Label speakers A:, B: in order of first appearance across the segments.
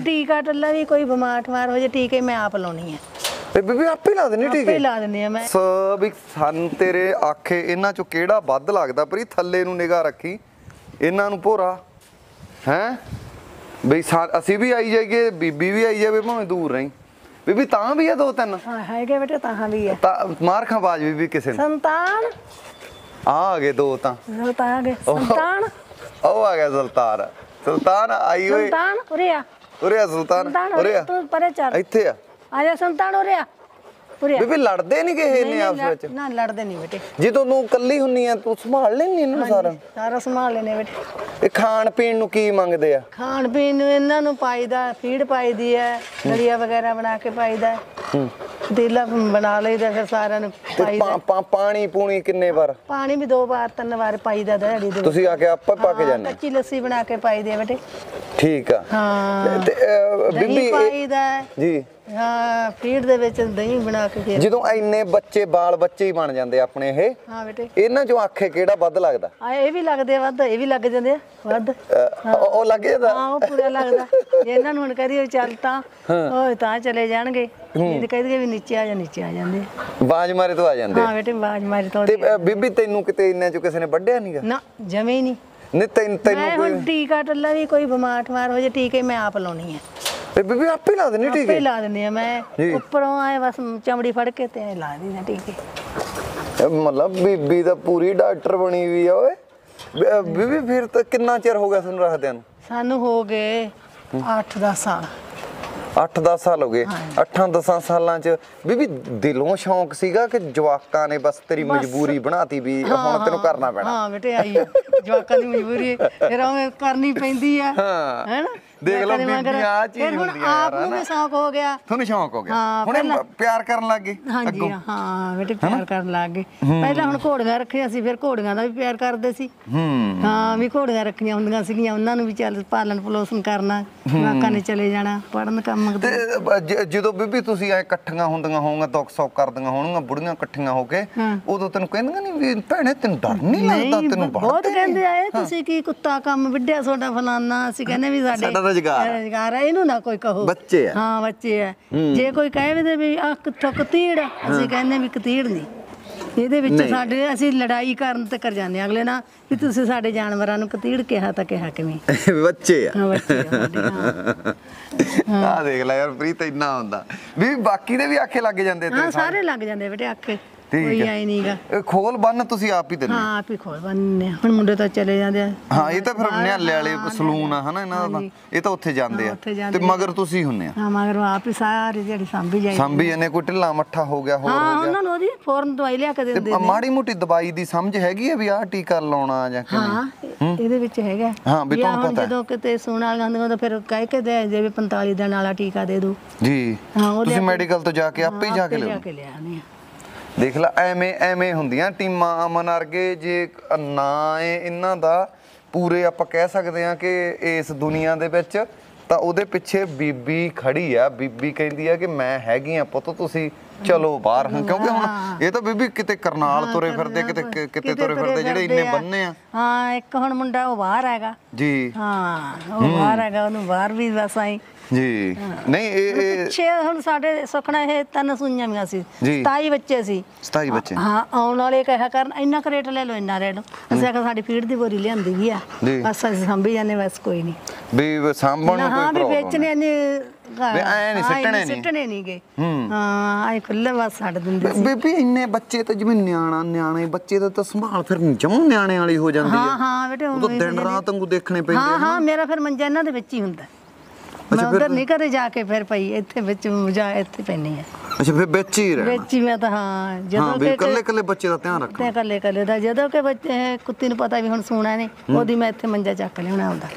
A: ਟੀਕੇ
B: ਟੱਲਾ ਵੀ ਕੋਈ ਬਿਮਾਰ ਠਮਾਰ ਹੋ ਜੇ ਟੀਕੇ ਮੈਂ ਆਪ ਲਾਉਣੀ ਹੈ
A: ਇਹ ਬੀਬੀ ਆਪੇ ਲਾ ਦੇਣੀ
B: ਆਪੇ
A: ਟੀਕੇ?
B: ਲਾ ਦਿੰਦੀ ਆ ਮੈਂ।
A: ਸੋ ਵੀ ਸਨ ਤੇਰੇ ਆਖੇ ਇਹਨਾਂ ਚੋਂ ਕਿਹੜਾ ਵੱਧ ਲੱਗਦਾ ਪਰੀ ਥੱਲੇ ਨੂੰ ਨਿਗਾਹ ਰੱਖੀ ਇਹਨਾਂ ਨੂੰ ਭੋਰਾ। ਹੈ? ਬਈ ਸਾ- ਅਸੀਂ ਵੀ ਆਈ ਜਾਈਏ ਬੀਬੀ ਵੀ ਆਈ ਜਾਵੇ ਭਾਵੇਂ ਦੂਰ ਰਹੀ। ਬੀਬੀ ਤਾਂ ਵੀ ਆ ਦੋ ਤਿੰਨ?
B: ਹਾਂ ਹੈਗੇ ਬੇਟੇ ਤਾਂ ਵੀ ਹੈ
A: ਤਾਂ ਮਾਰ ਖਾਂ ਬਾਜ ਬੀਬੀ ਕਿਸੇ ਨੂੰ।
B: ਸੰਤਾਨ
A: ਆ ਆ ਗਏ ਦੋ ਤਾਂ।
B: ਸੰਤਾਨ ਆ ਗਏ। ਸੰਤਾਨ
A: ਉਹ ਆ ਗਿਆ ਸੁਲਤਾਨ। ਸੁਲਤਾਨ ਆਈ ਓਏ
B: ਸੰਤਾਨ ਉਰੇ ਆ।
A: ਉਰੇ ਆ ਸੁਲਤਾਨ
B: ਸੰਤਾਨ
A: ਉਰੇ ਆ
B: ਤੂੰ ਪਰੇ ਚੱਲ।
A: ਇੱਥੇ ਆ।
B: ਆ ਜਾ ਸੰਤਾਨ ਉਰੇ ਆ। ਉਰੇ ਆ।
A: ਬੀਬੀ ਲੜਦੇ ਨਹੀਂ ਕਿਸੇ ਨੇ ਆਪਸ ਵਿੱਚ?
B: ਨਾ ਲੜਦੇ ਨਹੀਂ ਬੇਟੇ।
A: ਜਦੋਂ ਤੂੰ ਕੱਲੀ ਹੁੰਨੀ ਆ ਤੂੰ ਸੰਭਾਲ ਲੈਣੀ ਇਹਨੂੰ ਸਾਰਾ।
B: ਸਾਰਾ ਸੰਭਾਲ ਲੈਨੇ ਬੇਟੇ।
A: ਇਹ ਖਾਣ ਪੀਣ ਨੂੰ ਕੀ ਮੰਗਦੇ ਆ?
B: ਖਾਣ ਪੀਣ ਨੂੰ ਇਹਨਾਂ ਨੂੰ ਪਾਈਦਾ ਫੀਡ ਪਾਈਦੀ ਹੈ ਦਲੀਆ ਵਗੈਰਾ ਬਣਾ ਕੇ ਪਾਈਦਾ ਪਤੀਲਾ ਬਣਾ ਲਈਦਾ ਫਿਰ ਸਾਰਿਆਂ ਨੂੰ
A: ਤੇ
B: ਪਾਈਦਾ
A: ਪਾ- ਪਾਣੀ ਪੂਣੀ ਕਿੰਨੇ ਵਾਰ?
B: ਪਾਣੀ ਵੀ ਦੋ ਵਾਰ ਤਿੰਨ ਵਾਰ ਪਾਈਦਾ ਦਿਹਾੜੀ ਦੇ ਵਿੱਚ।
A: ਤੁਸੀਂ ਆ ਕੇ ਆਪੇ ਪਾ ਕੇ
B: ਹਾਂ,
A: ਜਾਂਦੇ
B: ਕੱਚੀ ਲੱਸੀ ਬਣਾ ਕੇ ਪਾਈਦੀ ਹੈ ਬੇਟੇ।
A: ਠੀਕ ਆ।
B: ਹਾਂ।
A: ਤੇ ਅਹ, ਬੀਬੀ
B: ਦਹੀਂ
A: ਇਹ-
B: ਪਾਈਦਾ ਹੈ।
A: ਜੀ।
B: ਹਾਂ ਫੀਡ ਦੇ ਵਿੱਚ ਦਹੀਂ ਬਣਾ ਕੇ ਦੇ
A: ਜਦੋਂ ਇੰਨੇ ਬੱਚੇ ਬਾਲ ਬੱਚੇ ਹੀ ਬਣ ਜਾਂਦੇ ਆਪਣੇ ਇਹ।
B: ਹਾਂ ਬੇਟੇ।
A: ਇਹਨਾਂ ਚੋਂ ਆਖੇ ਕਿਹੜਾ ਵੱਧ ਲੱਗਦਾ?
B: ਆ ਇਹ ਵੀ ਲੱਗਦੇ ਆ ਵੱਧ ਇਹ ਵੀ ਲੱਗ ਜਾਂਦੇ ਆ ਵੱਧ।
A: ਅਹ, ਉਹ ਉਹ ਲੱਗ ਜਾਂਦਾ?
B: ਹਾਂ ਉਹ ਪੂਰਾ ਲੱਗਦਾ। ਜੇ ਇਹਨਾਂ ਨੂੰ ਹੁਣ ਕਰੀਏ ਚੱਲ ਤਾਂ ਉਹ ਤਾਂ ਚਲੇ ਜਾਣਗੇ। ਇਹ ਕਹਿੰਦੇ ਵੀ ਨੀਚੇ ਆ ਜਾ ਨੀਚੇ ਆ ਜਾਂਦੇ ਆ।
A: ਬਾਜ ਮਾਰੇ ਤੋਂ ਆ ਜਾਂਦੇ
B: ਹਾਂ ਬੇਟੇ ਬਾਜ ਮਾਰੀ ਤੋਂ
A: ਤੇ ਅਹ, ਬੀਬੀ ਤੈਨੂੰ ਕਿਤੇ ਇੰਨੇ ਚੋਂ ਕਿਸੇ ਨੇ ਵੱਢਿਆ ਨਹੀਂਗਾ
B: ਨਾ ਜਮੇ ਹੀ ਨਹੀਂ
A: ਨਹੀਂ ਤੈਨੂੰ ਤੈਨੂੰ
B: ਮੈਂ
A: ਕੋਈ
B: ਹੁਣ ਟੀਕਾ ਟੱਲਾ ਵੀ ਕੋਈ ਬਿਮਾਰ ਠਮਾਰ ਹੋ ਜੇ ਟੀਕੇ ਮੈਂ ਆਪ ਲਾਉਣੀ ਹੈ
A: ਤੇ ਬੀਬੀ ਆਪੇ ਲਾ ਦੇਣੀ
B: ਆਪੇ
A: ਟੀਕੇ?
B: ਲਾ ਦਿੰਦੀ ਆ ਮੈਂ।
A: ਜੀ।
B: ਉੱਪਰੋਂ ਆਏ ਬਸ ਚਮੜੀ ਫੜ ਕੇ ਤੇ ਲਾ ਦਿੰਦੀ ਆ ਟੀਕੇ।
A: ਇਹ ਮਤਲਬ ਬੀਬੀ ਤਾਂ ਪੂਰੀ ਡਾਕਟਰ ਬਣੀ ਵੀ ਆ ਓਏ। ਬੀ- ਅਹ, ਬੀਬੀ ਫਿਰ ਤਾਂ ਕਿੰਨਾ ਚਿਰ ਹੋ ਗਿਆ ਤੁਹਾਨੂੰ ਰੱਖਦਿਆਂ ਨੂੰ?
B: ਸਾਨੂੰ ਹੋ ਗਏ 8-10 ਸਾਲ।
A: 8-10 ਸਾਲ ਹੋ ਗਏ। 8-10 ਸਾਲਾਂ ਚ ਬੀਬੀ ਦਿਲੋਂ ਸ਼ੌਂਕ ਸੀਗਾ ਕਿ ਜਵਾਕਾਂ ਨੇ ਬਸ ਤੇਰੀ ਮਜਬੂਰੀ ਬਣਾਤੀ ਵੀ ਹੁਣ ਤੈਨੂੰ ਕਰਨਾ ਪੈਣਾ।
B: ਹਾਂ ਬੇਟੇ ਆਈ। ਜਵਾਕਾਂ ਦੀ ਮਜਬੂਰੀ ਫਿਰ ਉਹ ਕਰਨੀ ਪੈਂਦੀ ਆ।
A: ਹਾਂ।
B: ਹੈਨਾ?
A: ਦੇਖ ਲਓ ਬੀਬੀਆਂ ਆਹ ਚੀਜ਼ ਹੁੰਦੀਆਂ
B: ਆਪ ਨੂੰ? ਵੀ ਸ਼ੌਕ ਹੋ ਗਿਆ।
A: ਤੁਹਾਨੂੰ ਸ਼ੌਂਕ ਹੋ ਗਿਆ। ਹੁਣੇ ਪਿਆਰ ਕਰਨ ਲੱਗ ਗਏ
B: ਹਾਂਜੀ ਹਾਂ ਬੇਟੇ ਪਿਆਰ ਕਰਨ ਲੱਗ ਗਏ। ਪਹਿਲਾਂ ਹੁਣ ਘੋੜੀਆਂ ਰੱਖੀਆਂ ਸੀ ਫਿਰ ਘੋੜੀਆਂ ਦਾ ਵੀ ਪਿਆਰ ਕਰਦੇ ਸੀ।
A: ਹੂੰ।
B: ਹਾਂ ਵੀ ਘੋੜੀਆਂ ਰੱਖੀਆਂ ਹੁੰਦੀਆਂ ਸੀਗੀਆਂ ਉਹਨਾਂ ਨੂੰ ਵੀ ਚੱਲ ਪਾਲਣ ਪਲੋਸਣ ਕਰਨਾ ਜਵਾਕਾਂ ਨੇ ਚਲੇ ਜਾਣਾ ਪੜਨ ਕੰਮ
A: ਤੇ ਜਦੋਂ ਬੀਬੀ ਤੁਸੀਂ ਐ ਇਕੱਠੀਆਂ ਹੁੰਦੀਆਂ ਹੋਵੋਗੇ ਦੁੱਖ ਸੁੱਖ ਕਰਦੀਆਂ ਹੋਣਗੀਆਂ ਬੁੜੀਆਂ ਇਕੱਠੀਆਂ ਹੋ ਕੇ। ਉਦੋਂ ਤੈਨੂੰ ਕਹਿੰਦੀਆਂ ਨਹੀਂ ਵੀ ਭੈਣੇ ਤੈਨੂੰ ਡਰ ਨਹੀਂ ਲੱਗਦਾ ਤੈਨੂੰ
B: ਬਹੁਤ? ਕਹਿੰਦੇ ਆਏ ਤੁਸੀਂ ਕੀ ਕੁੱਤਾ ਕੰਮ ਵਿੱਢਿਆ ਤੁਹਾਡਾ ਫਲਾਨਾ ਅਸੀਂ ਕਹਿੰਦੇ ਵੀ ਸਾਡਾ
A: ਰੁਜ਼ਗਾਰ ਆ।
B: ਰੁਜ਼ਗਾਰ ਆ ਇਹਨੂੰ ਨਾ ਕੋਈ ਕਹੋ।
A: ਬੱਚੇ ਆ।
B: ਹਾਂ ਬੱਚੇ ਆ। ਜੇ ਕੋਈ ਕਹੇ ਵੀ ਤੇ ਵੀ ਆ ਕਿੱਥੋਂ ਕਤੀੜ ਆ, ਅਸੀਂ ਕਹਿੰਦੇ ਵੀ ਕਤੀੜ ਨਹੀਂ। ਇਹਦੇ ਵਿੱਚ। ਸਾਡੇ ਅਸੀਂ ਲੜਾਈ ਕਰਨ ਤੇ ਕਰ ਜਾਂਦੇ ਹਾਂ ਅਗਲੇ ਨਾਲ ਵੀ ਤੁਸੀਂ ਸਾਡੇ ਜਾਨਵਰਾਂ ਨੂੰ ਕਤੀੜ ਕਿਹਾ ਤਾਂ ਕਿਹਾ ਕਿਵੇਂ।
A: ਬੱਚੇ ਆ।
B: ਹਾਂ ਬੱਚੇ ਆ ਹਾਂ।
A: ਦੇਖ ਲੈ ਯਾਰ ਪ੍ਰੀਤ ਇੰਨਾ ਹੁੰਦਾ। ਵੀ ਬਾਕੀ ਦੇ ਵੀ ਆਖੇ ਲੱਗ ਜਾਂਦੇ
B: ਹਾਂ
A: ਤੇ
B: ਸਾਰੇ ਲੱਗ ਜਾਂਦੇ ਬੇਟੇ ਆਖੇ।
A: ਠੀਕ ਹੈ।
B: ਆਈ ਨਹੀਂਗਾ
A: ਇਹ ਖੋਲ ਬੰਨ ਤੁਸੀਂ ਆਪ ਹੀ ਦਿੰਦੇ
B: ਹਾਂ ਆਪ ਹੀ ਖੋਲ ਬੰਨੇ ਹੁਣ ਮੁੰਡੇ ਤਾਂ ਚਲੇ ਜਾਂਦੇ ਆ।
A: ਹਾਂ ਇਹ ਤਾਂ ਫਿਰ
B: ਬਾਹਰ,
A: ਨਿਆਲੇ ਵਾਲੇ
B: ਹਾਂ,
A: ਸਲੂਨ ਆ ਹਨਾ ਇਹਨਾਂ ਦਾ ਤਾਂ।
B: ਹਾਂਜੀ।
A: ਇਹ ਤਾਂ ਉੱਥੇ ਜਾਂਦੇ
B: ਹਾਂ,
A: ਆ
B: ਜਾਂਦੇ
A: ਤੇ ਮਗਰ ਤੁਸੀਂ ਹੁੰਨੇ ਆ।
B: ਹਾਂ ਮਗਰ ਉਹ ਆਪ ਹੀ ਸਾਰੀ ਜਿਹੜੀ ਸਾਂਭੀ ਜਾਈ
A: ਸੰਭੀ ਇਹਨੇ ਕੋਈ ਢਿੱਲਾ ਮੱਠਾ ਹੋ ਗਿਆ ਹੋਰ
B: ਹਾਂ
A: ਹੋ ਗਿਆ।
B: ਉਹਨਾਂ ਨੂੰ ਉਹਦੀ ਫੌਰਨ ਦਵਾਈ ਲਿਆ ਕੇ
A: ਤੇ
B: ਦਿੰਦੇ ਨੇ।
A: ਮਾੜੀ ਮੋਟੀ ਦਵਾਈ ਦੀ ਸਮਝ ਹੈਗੀ ਆ ਵੀ ਆਹ ਟੀਕਾ ਲਾਉਣਾ ਜਾਂ ਕਿਵੇਂ?
B: ਹਾਂ ਇਹ- ਇਹਦੇ ਵਿੱਚ ਹੈਗਾ।
A: ਹਾਂ, ਵੀ
B: ਜਾਂ
A: ਤੁਹਾਨੂੰ
B: ਹੁਣ
A: ਪਤਾ ਹੈ।
B: ਜਦੋਂ ਕਿਤੇ ਸੂਣ ਵਾਲੀਆਂ ਹੁੰਦੀਆਂ ਤਾਂ ਫਿਰ ਕਹਿ ਕੇ ਦੇ ਜਿਵੇਂ 45 ਦਿਨ ਵਾਲਾ ਟੀਕਾ ਦੇ ਦੋ
A: ਜੀ।
B: ਹਾਂ, ਉਹ
A: ਤੁਸੀਂ
B: ਕੇ-
A: ਮੈਡੀਕਲ ਤੋਂ ਜਾ ਕੇ ਆਪੇ ਹੀ ਜਾ ਕੇ
B: ਲਿਆ ਆ।
A: ਦੇਖ ਲੈ ਐਵੇਂ ਐਵੇਂ ਹੁੰਦੀਆਂ ਟੀਮਾਂ ਅਮਨ ਵਰਗੇ ਜੇ ਨਾ ਏ ਇਹਨਾਂ ਦਾ ਪੂਰੇ ਆਪਾਂ ਕਹਿ ਸਕਦੇ ਆ ਕਿ ਇਸ ਦੁਨੀਆ ਦੇ ਵਿੱਚ ਤਾਂ ਉਹਦੇ ਪਿੱਛੇ ਬੀਬੀ ਖੜੀ ਆ। ਬੀਬੀ ਕਹਿੰਦੀ ਆ ਕਿ ਮੈਂ ਹੈਗੀ ਆ ਪੁੱਤ ਤੁਸੀਂ ਚਲੋ ਬਾਹਰ ਹਾਂ। ਕਿਉਂਕਿ ਹੁਣ ਇਹ ਤਾਂ ਬੀਬੀ ਕਿਤੇ ਕਰਨਾਲ ਤੁਰੇ ਫਿਰਦੇ ਕਿਤੇ ਕਿਤੇ ਤੁਰੇ ਫਿਰਦੇ ਜਿਹੜੇ ਇੰਨੇ ਬੰਨੇ ਆ।
B: ਹਾਂ ਇੱਕ ਹੁਣ ਮੁੰਡਾ ਉਹ ਬਾਹਰ ਹੈਗਾ।
A: ਜੀ।
B: ਹਾਂ ਉਹ ਬਾਹਰ ਹੈਗਾ ਉਹਨੂੰ ਬਾਹਰ ਵੀ ਬਸ ਆਈ।
A: ਜੀ। ਨਹੀਂ ਇਹ
B: ਪਿੱਛੇ ਹੁਣ ਸਾਡੇ ਸੁਖਣਾ ਇਹ ਤਿੰਨ ਸੂਈਆਂ ਵੀਆਂ ਸੀ।
A: ਜੀ।
B: 27 ਬੱਚੇ ਸੀ।
A: 27 ਬੱਚੇ।
B: ਹਾਂ ਆਉਣ ਵਾਲੇ ਕਹਿਆ ਕਰਨ ਇੰਨਾ ਕੁ ਰੇਟ ਲੈ ਲਓ ਇੰਨਾ ਰੇਟ। ਅਸੀਂ ਆਖਿਆ ਸਾਡੀ ਫੀਡ ਦੀ ਬੋਰੀ ਲਿਆਂਦੀ ਵੀ ਆ। ਬਸ ਅਸੀਂ ਸੰਭੀ ਜਾਂਦੇ ਬਸ ਕੋਈ ਨਹੀਂ।
A: ਵੀ ਸਾਂਭਣ
B: ਨਾ ਹਾਂ ਵੀ ਵੇਚਣੇ ਨੇ
A: ਵੀ ਐਂ ਨੀ ਸਿੱਟਣੇ ਨੀ।
B: ਸਿੱਟਣੇ ਨਹੀਂ ਗਏ
A: ਹੂੰ।
B: ਹਾਂ ਆਏ ਖੁੱਲੇ ਬਸ ਛੱਡ ਦਿੰਦੇ ਸੀ।
A: ਬੇਬੀ ਇੰਨੇ ਬੱਚੇ ਤਾਂ ਜਿਵੇਂ ਨਿਆਣਾ ਨਿਆਣੇ ਬੱਚੇ ਦਾ ਤਾਂ ਸੰਭਾਲ ਫਿਰ ਜਮ ਨਿਆਣੇ ਵਾਲੀ ਹੋ ਜਾਂਦੀ
B: ਹਾਂ ਹਾਂ ਬੇਟੇ
A: ਉਹ ਤਾਂ ਦਿਨ ਰਾਤ ਵਾਂਗੂ ਦੇਖਣੇ ਪੈਂਦੇ
B: ਹਾਂ
A: ਆ
B: ਹਾਂ ਮੇਰਾ ਫਿਰ ਮੰਜਾ ਇਹਨਾਂ ਦੇ ਵਿੱਚ ਹੀ ਹੁੰਦਾ। ਮੈਂ ਉਧਰ ਨਹੀਂ ਘਰੇ ਜਾ ਕੇ ਫਿਰ ਪਈ ਇੱਥੇ ਵਿੱਚ ਜਾ ਇੱਥੇ ਪੈਣੀ ਹੈ
A: ਅੱਛਾ ਫਿਰ ਵਿੱਚ ਹੀ ਰਹਿਣਾ।
B: ਵਿੱਚ ਹੀ ਮੈਂ ਤਾਂ ਹਾਂ ਜਦੋਂ ਕਿ
A: ਇਕੱਲੇ ਇਕੱਲੇ ਬੱਚੇ ਦਾ ਧਿਆਨ ਰੱਖਣਾ।
B: ਤੇ ਕੱਲੇ ਕੱਲੇ ਦਾ ਜਦੋਂ ਕਿ ਬੱਚੇ ਕੁੱਤੀ ਨੂੰ ਪਤਾ ਵੀ ਹੁਣ ਸੂਣਾ ਨੇ ਉਹਦੀ ਮੈਂ ਇੱਥੇ ਮੰਜਾ ਚੱਕ ਲਿਆਉਣਾ ਹੁੰਦਾ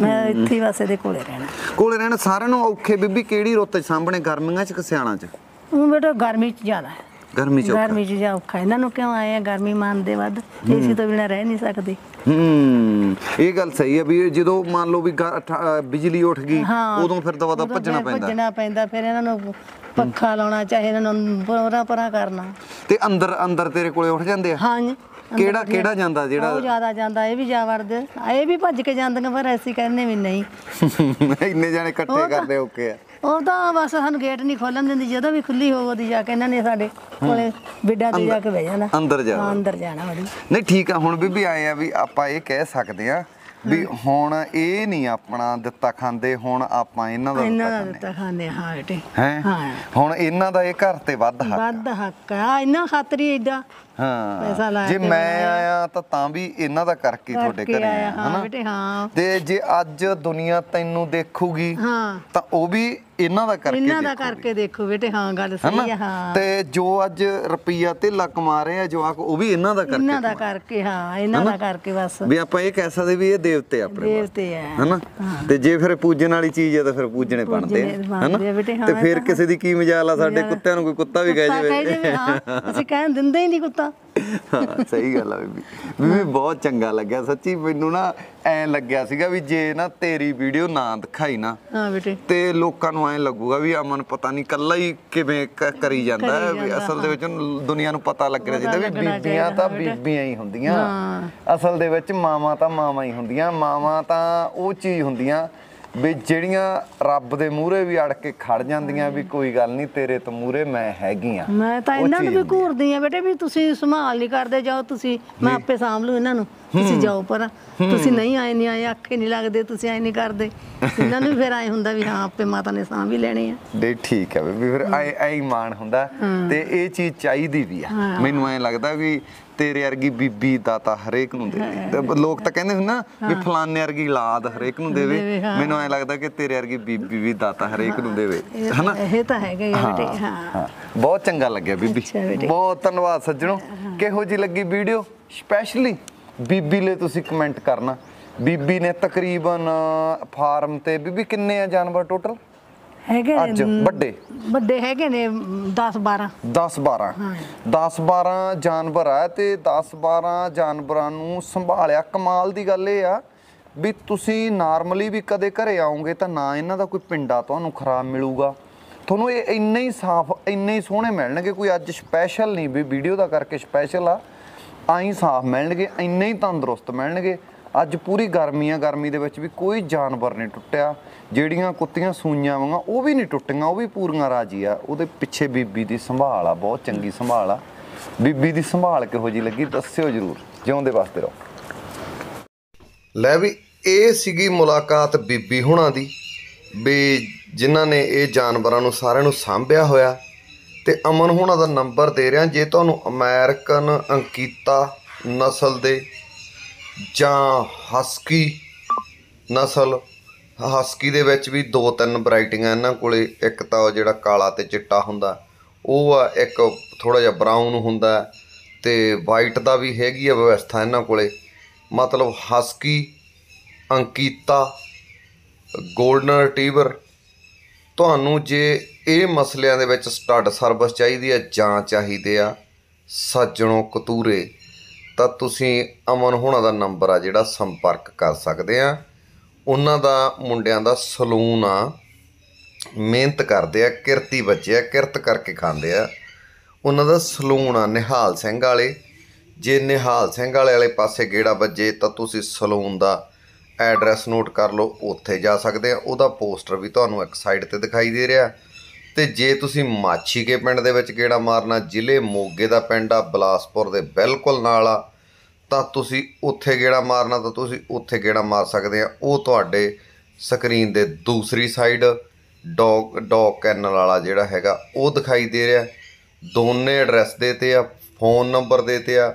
B: ਮੈਂ ਇੱਥੇ ਬਸ ਇਹਦੇ ਕੋਲੇ ਰਹਿਣਾ।
A: ਕੋਲੇ ਰਹਿਣਾ ਸਾਰਿਆਂ ਨੂੰ ਔਖੇ ਬੀਬੀ ਕਿਹੜੀ ਰੁੱਤ ਸਾਹਮਣੇ ਗਰਮੀਆਂ 'ਚ ਕਿ ਸਿਆਲਾਂ 'ਚ?
B: ਉਹ ਬੇਟਾ ਗਰਮੀ ਚ ਜ਼ਿਆਦਾ। ਹੈ
A: ਗਰਮੀ 'ਚ ਔਖਾ।
B: ਗਰਮੀ ਚ ਜਾ ਔਖਾ। ਇਹਨਾਂ ਨੂੰ ਕਿਉਂ ਆਏ ਆ? ਗਰਮੀ ਮੰਨਦੇ ਵੱਧ। ਏਸੀ ਤੋਂ ਬਿਨਾਂ ਰਹਿ ਨਹੀਂ ਸਕਦੇ।
A: ਹੂੰ। ਇਹ ਗੱਲ ਸਹੀ ਹੈ ਵੀ ਜਦੋਂ ਮੰਨ ਲਓ ਵੀ ਗ- ਠ- ਅ, ਬਿਜਲੀ ਉੱਠ ਗਈ ਉਦੋਂ ਫਿਰ ਦਵਾ ਦਾ
B: ਉਦੋਂ
A: ਭੱਜਣਾ
B: ਫਿਰ
A: ਪੈਂਦਾ।
B: ਭੱਜਣਾ ਪੈਂਦਾ। ਫਿਰ ਇਹਨਾਂ ਨੂੰ ਪੱਖਾ ਲਾਉਣਾ ਚਾਹੇ ਇਹਨਾਂ ਨੂੰ ਪਰਾਂ ਪਰਾਂ ਕਰਨਾ।
A: ਤੇ ਅੰਦਰ ਅੰਦਰ ਤੇਰੇ ਕੋਲੇ ਉੱਠ ਜਾਂਦੇ ਆ?
B: ਹਾਂ ਜੀ।
A: ਕਿਹੜਾ ਕਿਹੜਾ ਜਾਂਦਾ।
B: ਉਹ
A: ਜਿਹੜਾ
B: ਜ਼ਿਆਦਾ ਜਾਂਦਾ ਇਹ ਵੀ ਜਾ ਵੜਦੇ ਇਹ ਵੀ ਭੱਜ ਕੇ ਜਾਂਦੀਆਂ ਪਰ ਅਸੀਂ ਕਹਿੰਦੇ ਵੀ ਨਹੀਂ।
A: ਇੰਨੇ ਜਾਣੇ ਇਕੱਠੇ ਕਰਦੇ ਓਕੇ ਆ।
B: ਉਹ ਤਾਂ ਬਸ ਸਾਨੂੰ ਗੇਟ ਨਹੀਂ ਖੋਲਣ ਦਿੰਦੀ ਜਦੋਂ ਵੀ ਖੁੱਲੀ ਹੋਵੇ ਉਹਦੀ ਜਾ ਕੇ ਇਹਨਾਂ ਨੇ ਸਾਡੇ ਕੋਲੇ ਬਿੱਡਾਂ ਤੇ ਜਾ ਕੇ ਬਹਿ ਜਾਣਾ।
A: ਅੰਦਰ ਜਾ
B: ਹਾਂ, ਅੰਦਰ ਜਾਣਾ ਵੜੀ
A: ਨਹੀਂ ਠੀਕ ਆ ਹੁਣ ਬੀਬੀ ਆਏ ਆ ਵੀ ਆਪਾਂ ਇਹ ਕਹਿ ਸਕਦੇ ਆ ਵੀ ਹੁਣ ਇਹ ਨਹੀਂ ਆਪਣਾ ਦਿੱਤਾ ਖਾਂਦੇ ਹੁਣ ਆਪਾਂ ਇਹਨਾਂ ਦਾ
B: ਇਹਨਾਂ ਦਾ ਦਿੱਤਾ ਖਾਂਦੇ ਹਾਂ ਬੇਟੇ।
A: ਹੈ?
B: ਹਾਂ।
A: ਹੁਣ ਇਹਨਾਂ ਦਾ ਇਹ ਘਰ ਤੇ ਵੱਧ ਹੱਕ
B: ਵੱਧ ਹੱਕ ਆ। ਇਹਨਾਂ ਖਾਤਰ ਏਡਾ ਪੈਸਾ
A: ਹਾਂ
B: ਲਾ
A: ਜੇ
B: ਕੇ
A: ਮੈਂ ਆਇਆ ਤਾਂ ਤਾਂ ਵੀ ਇਹਨਾਂ ਦਾ ਕਰਕੇ ਤੁਹਾਡੇ
B: ਕਰਕੇ
A: ਘਰੇ
B: ਆਇਆ।
A: ਆਇਆ
B: ਹਾਂ
A: ਹਨਾ?
B: ਬੇਟੇ ਹਾਂ।
A: ਤੇ ਜੇ ਅੱਜ ਦੁਨੀਆ ਤੈਨੂੰ ਦੇਖੂਗੀ
B: ਹਾਂ।
A: ਤਾਂ ਉਹ ਵੀ ਇਹਨਾਂ ਦਾ ਕਰਕੇ
B: ਇਹਨਾਂ ਦਾ
A: ਦੇਖੂਗੀ।
B: ਕਰਕੇ ਦੇਖੋ ਬੇਟੇ ਹਾਂ ਗੱਲ ਸਹੀ ਆ
A: ਹਨਾ
B: ਹਾਂ।
A: ਤੇ ਜੋ ਅੱਜ ਰੁਪਈਆ ਤੇ ਲੱਕ ਮਾਰੇ ਆ ਜਵਾਕ ਉਹ ਵੀ ਇਹਨਾਂ ਦਾ ਕਰਕੇ
B: ਇਹਨਾਂ ਦਾ ਕਰਕੇ ਹਾਂ ਇਹਨਾਂ ਦਾ ਕਰਕੇ ਬਸ।
A: ਵੀ ਆਪਾਂ ਇਹ ਕਹਿ ਸਕਦੇ ਵੀ ਇਹ ਦੇਵਤੇ ਆ ਆਪਣੇ
B: ਦੇਵਤੇ ਆ।
A: ਹਨਾ? ਤੇ ਜੇ ਫਿਰ ਪੂਜਣ ਵਾਲੀ ਚੀਜ਼ ਹੈ ਤਾਂ ਫਿਰ ਪੂਜਣੇ ਬਣਦੇ
B: ਪੂਜਣੇ
A: ਆ,
B: ਬਣਦੇ ਆ
A: ਹਨਾ?
B: ਬੇਟੇ, ਹਾਂ,
A: ਤੇ
B: ਇਹ
A: ਫਿਰ
B: ਤਾਂ
A: ਕਿਸੇ ਦੀ ਕੀ ਮਜਾਲ ਆ ਸਾਡੇ ਕੁੱਤਿਆਂ ਨੂੰ ਕੋਈ ਕੁੱਤਾ ਵੀ ਕਹਿ
B: ਕੁੱਤਾ
A: ਜਾਵੇ
B: ਜਾਵੇ ਹਾਂ ਅਸੀਂ ਕਹਿਣ ਦਿੰਦੇ ਹੀ ਨਹੀਂ ਕੁੱਤਾ।
A: ਹਾਂ, ਸਹੀ ਗੱਲ ਆ ਬੀਬੀ। ਬੀਬੀ ਬਹੁਤ ਚੰਗਾ ਲੱਗਿਆ। ਸੱਚੀ ਮੈਨੂੰ ਨਾ ਐ ਲੱਗਿਆ ਸੀਗਾ ਵੀ ਜੇ ਨਾ ਤੇਰੀ ਵੀਡੀਓ ਨਾ ਦਿਖਾਈ ਨਾ
B: ਹਾਂ ਬੇਟੇ।
A: ਤੇ ਲੋਕਾਂ ਨੂੰ ਐ ਲੱਗੂਗਾ ਵੀ ਅਮਨ ਪਤਾ ਨਹੀਂ ਕੱਲਾ ਹੀ ਕਿਵੇਂ ਕ- ਕਰੀ ਜਾਂਦਾ ਹੈ ਵੀ ਅਸਲ ਦੇ ਵਿੱਚ ਦੁਨੀਆ ਨੂੰ ਪਤਾ ਲੱਗਣਾ ਚਾਹੀਦਾ ਵੀ ਬੀਬੀਆਂ ਤਾਂ ਬੀਬੀਆਂ ਹੀ ਹੁੰਦੀਆਂ। ਅਸਲ ਦੇ ਵਿੱਚ ਮਾਵਾਂ ਤਾਂ ਮਾਵਾਂ ਹੀ ਹੁੰਦੀਆਂ। ਮਾਵਾਂ ਤਾਂ ਉਹ ਚੀਜ਼ ਹੁੰਦੀਆਂ ਵੀ ਜਿਹੜੀਆਂ ਰੱਬ ਦੇ ਮੂਹਰੇ ਵੀ ਅੜ ਕੇ ਖੜ ਜਾਂਦੀਆਂ ਵੀ ਕੋਈ ਗੱਲ ਨਹੀਂ ਤੇਰੇ ਤੋਂ ਮੂਹਰੇ ਮੈਂ ਹੈਗੀ ਆ।
B: ਮੈਂ ਤਾਂ ਇਹਨਾਂ ਨੂੰ ਵੀ ਘੂਰਦੀ ਆ ਬੇਟੇ ਵੀ ਤੁਸੀਂ ਸੰਭਾਲ ਨਹੀਂ ਕਰਦੇ ਜਾਓ ਤੁਸੀਂ ਮੈਂ ਆਪੇ ਸਾਂਭ ਲੂ ਇਹਨਾਂ ਨੂੰ। ਤੁਸੀਂ ਜਾਓ ਪਰ ਤੁਸੀਂ ਨਹੀਂ ਆਏ ਨਹੀਂ ਆਏ ਅੱਖੇ ਨਹੀਂ ਲੱਗਦੇ ਤੁਸੀਂ ਐ ਨਹੀਂ ਕਰਦੇ। ਇਹਨਾਂ ਨੂੰ ਵੀ ਫਿਰ ਆਏ ਹੁੰਦਾ ਵੀ ਹਾਂ ਆਪੇ ਮਾਤਾ ਨੇ ਸਾਂਭ ਹੀ ਲੈਣੇ ਆ।
A: ਦੇ ਠੀਕ ਹੈ ਵੀ ਫਿਰ ਐ ਐ ਮਾਣ ਹੁੰਦਾ ਤੇ ਇਹ ਚੀਜ਼ ਚਾਹੀਦੀ ਵੀ ਆ। ਮੈਨੂੰ ਐ ਲੱਗਦਾ ਵੀ ਤੇਰੇ ਵਰਗੀ ਬੀਬੀ ਦਾ ਤਾਂ ਹਰੇਕ ਨੂੰ ਦੇਵੇ। ਤੇ ਲੋਕ ਤਾਂ ਕਹਿੰਦੇ ਹੁੰਦੇ ਨਾ ਵੀ ਫਲਾਣੇ ਵਰਗੀ ਔਲਾਦ ਹਰੇਕ ਨੂੰ ਦੇਵੇ। ਮੈਨੂੰ ਐ ਲੱਗਦਾ ਕਿ ਤੇਰੇ ਵਰਗੀ ਬੀਬੀ ਵੀ ਦਾਤਾ ਹਰੇਕ ਨੂੰ ਦੇਵੇ। ਹਨਾ?
B: ਇਹ ਤਾਂ ਹੈਗਾ ਹੀ ਬੇਟੇ ਹਾਂ।
A: ਬਹੁਤ ਚੰਗਾ ਲੱਗਿਆ ਬੀਬੀ। ਬਹੁਤ ਧੰਨਵਾਦ ਸੱਜਣੋ। ਕਿਹੋ ਜੀ ਲੱਗੀ ਵੀਡੀਓ? ਸਪੈਸ਼ਲੀ ਬੀਬੀ ਲਈ ਤੁਸੀਂ ਕਮੈਂਟ ਕਰਨਾ। ਬੀਬੀ ਨੇ ਤਕਰੀਬਨ ਫਾਰਮ ਤੇ ਬੀਬੀ ਕਿੰਨੇ ਆ ਜਾਨਵਰ ਟੋਟਲ
B: ਹੈਗੇ ਨੇ,
A: ਅੱਜ
B: ਮ,
A: ਵੱਡੇ।
B: ਵੱਡੇ ਹੈਗੇ ਨੇ 10 12
A: 10 12 10 12 ਜਾਨਵਰ ਆ ਤੇ 10 12 ਜਾਨਵਰਾਂ ਨੂੰ ਸੰਭਾਲਿਆ। ਕਮਾਲ ਦੀ ਗੱਲ ਇਹ ਆ ਵੀ ਤੁਸੀਂ ਨਾਰਮਲੀ ਵੀ ਕਦੇ ਘਰੇ ਆਓਗੇ ਤਾਂ ਨਾ ਇਹਨਾਂ ਦਾ ਕੋਈ ਪਿੰਡਾ ਤੁਹਾਨੂੰ ਖਰਾਬ ਮਿਲੂਗਾ। ਤੁਹਾਨੂੰ ਇਹ ਇੰਨੇ ਹੀ ਸਾਫ਼ ਇੰਨੇ ਹੀ ਸੋਹਣੇ ਮਿਲਣਗੇ। ਕੋਈ ਅੱਜ ਸਪੈਸ਼ਲ ਨਹੀਂ ਵੀ ਵੀਡੀਓ ਦਾ ਕਰਕੇ ਸਪੈਸ਼ਲ ਆ। ਆਈ ਸਾਫ਼ ਮਿਲਣਗੇ ਇੰਨੇ ਹੀ ਤੰਦਰੁਸਤ ਮਿਲਣਗੇ। ਅੱਜ ਪੂਰੀ ਗਰਮੀ ਆ, ਗਰਮੀ ਦੇ ਵਿੱਚ ਵੀ ਕੋਈ ਜਾਨਵਰ ਨਹੀਂ ਟੁੱਟਿਆ। ਜਿਹੜੀਆਂ ਕੁੱਤੀਆਂ ਸੂਈਆਂ ਵਾਂਗਾ, ਉਹ ਵੀ ਨਹੀਂ ਟੁੱਟੀਆਂ, ਉਹ ਵੀ ਪੂਰੀਆਂ ਰਾਜੀ ਆ। ਉਹਦੇ ਪਿੱਛੇ ਬੀਬੀ ਦੀ ਸੰਭਾਲ ਆ, ਬਹੁਤ ਚੰਗੀ ਸੰਭਾਲ ਆ। ਬੀਬੀ ਦੀ ਸੰਭਾਲ ਕਿਹੋ ਜੀ ਲੱਗੀ, ਦੱਸਿਓ ਜਰੂਰ। ਜਿਉਂਦੇ ਵਾਸਤੇ ਰਹੋ। ਲੈ ਵੀ, ਇਹ ਸੀਗੀ ਮੁਲਾਕਾਤ ਬੀਬੀ ਹੁਣਾਂ ਦੀ। ਵੀ ਜਿਨ੍ਹਾਂ ਨੇ ਇਹ ਜਾਨਵਰਾਂ ਨੂੰ ਸਾਰਿਆਂ ਨੂੰ ਸਾਂਭਿਆ ਹੋਇਆ। ਤੇ ਅਮਨ ਹੁਣਾਂ ਦਾ ਨੰਬਰ ਦੇ ਰਿਹਾ, ਜੇ ਤੁਹਾਨੂੰ ਅਮਰੀਕਨ ਅੰਕੀਤਾ ਨਸਲ ਦੇ ਜਾਂ ਹਸਕੀ ਨਸਲ, ਹਸਕੀ ਦੇ ਵਿੱਚ ਵੀ ਦੋ ਤਿੰਨ ਵੈਰਾਈਟੀਆਂ ਇਹਨਾਂ ਕੋਲੇ, ਇੱਕ ਤਾਂ ਜਿਹੜਾ ਕਾਲਾ ਤੇ ਚਿੱਟਾ ਹੁੰਦਾ, ਉਹ ਆ ਇੱਕ ਥੋੜਾ ਜਿਹਾ ਬਰਾਊਨ ਹੁੰਦਾ ਤੇ ਵਾਈਟ ਦਾ ਵੀ ਹੈਗੀ ਆ ਵਿਵਸਥਾ ਇਹਨਾਂ ਕੋਲੇ। ਮਤਲਬ ਹਸਕੀ, ਅੰਕੀਤਾ ਗੋਲਡਨ ਰਿਟਰੀਵਰ ਤੁਹਾਨੂੰ ਜੇ ਇਹ ਮਸਲਿਆਂ ਦੇ ਵਿੱਚ ਸਟੱਡ ਸਰਵਿਸ ਚਾਹੀਦੀ ਹੈ ਜਾਂ ਚਾਹੀਦੇ ਆ, ਸੱਜਣੋ ਕਤੂਰੇ। ਤਾਂ ਤੁਸੀਂ ਅਮਨ ਹੋਣਾ ਦਾ ਨੰਬਰ ਆ ਜਿਹੜਾ ਸੰਪਰਕ ਕਰ ਸਕਦੇ ਆ। ਉਹਨਾਂ ਦਾ ਮੁੰਡਿਆਂ ਦਾ ਸਲੂਨ ਆ। ਮਿਹਨਤ ਕਰਦੇ ਆ, ਕਿਰਤੀ ਬੱਚੇ ਆ, ਕਿਰਤ ਕਰਕੇ ਖਾਂਦੇ ਆ। ਉਹਨਾਂ ਦਾ ਸਲੂਨ ਆ ਨਿਹਾਲ ਸਿੰਘ ਵਾਲੇ। ਜੇ ਨਿਹਾਲ ਸਿੰਘ ਵਾਲੇ ਵਾਲੇ ਪਾਸੇ ਗੇੜਾ ਵੱਜੇ ਤਾਂ ਤੁਸੀਂ ਸਲੂਨ ਦਾ ਐਡਰੈਸ ਨੋਟ ਕਰ ਲਓ, ਉੱਥੇ ਜਾ ਸਕਦੇ ਆ। ਉਹਦਾ ਪੋਸਟਰ ਵੀ ਤੁਹਾਨੂੰ ਇੱਕ ਸਾਈਡ ਤੇ ਦਿਖਾਈ ਦੇ ਰਿਹਾ। ਤੇ ਜੇ ਤੁਸੀਂ ਮਾਛੀ ਕੇ ਪਿੰਡ ਦੇ ਵਿੱਚ ਗੇੜਾ ਮਾਰਨਾ, ਜ਼ਿਲ੍ਹੇ ਮੋਗੇ ਦਾ ਪਿੰਡ ਆ, ਬਲਾਸਪੁਰ ਦੇ ਬਿਲਕੁਲ ਨਾਲ ਆ, ਤਾਂ ਤੁਸੀਂ ਉੱਥੇ ਗੇੜਾ ਮਾਰਨਾ, ਤਾਂ ਤੁਸੀਂ ਉੱਥੇ ਗੇੜਾ ਮਾਰ ਸਕਦੇ ਆ। ਉਹ ਤੁਹਾਡੇ ਸਕਰੀਨ ਦੇ ਦੂਸਰੀ ਸਾਈਡ ਡੌਗ ਡੌਗ ਕੈਨਲ ਵਾਲਾ ਜਿਹੜਾ ਹੈਗਾ, ਉਹ ਦਿਖਾਈ ਦੇ ਰਿਹਾ। ਦੋਨੇ ਐਡਰੈਸ ਦੇ ਤੇ ਆ, ਫੋਨ ਨੰਬਰ ਦੇ ਤੇ ਆ।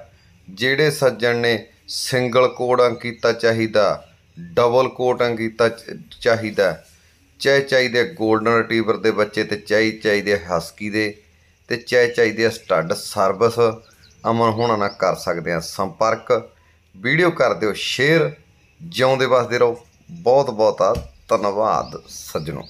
A: ਜਿਹੜੇ ਸੱਜਣ ਨੇ ਸਿੰਗਲ ਕੋਡ ਅੰਕਿਤਾ ਚਾਹੀਦਾ, ਡਬਲ ਕੋਡ ਅੰਕਿਤਾ ਚ- ਚਾਹੀਦਾ ਚਾਹੇ ਚਾਹੀਦੇ 골ਡਨ ਰਿਟਰੀਵਰ ਦੇ ਬੱਚੇ ਤੇ, ਚਾਹੀ ਚਾਹੀਦੇ ਹਸਕੀ ਦੇ ਤੇ, ਚਾਹੇ ਚਾਹੀਦੇ ਆ ਸਟੱਡ ਸਰਵਿਸ ਅਮਨ ਹੋਣਾ ਨਾਲ ਕਰ ਸਕਦੇ ਆ ਸੰਪਰਕ। ਵੀਡੀਓ ਕਰ ਦਿਓ ਸ਼ੇਅਰ ਜਿਉਂਦੇ ਵਸਦੇ ਰਹੋ। ਬਹੁਤ ਬਹੁਤ ਧੰਨਵਾਦ ਸੱਜਣੋ।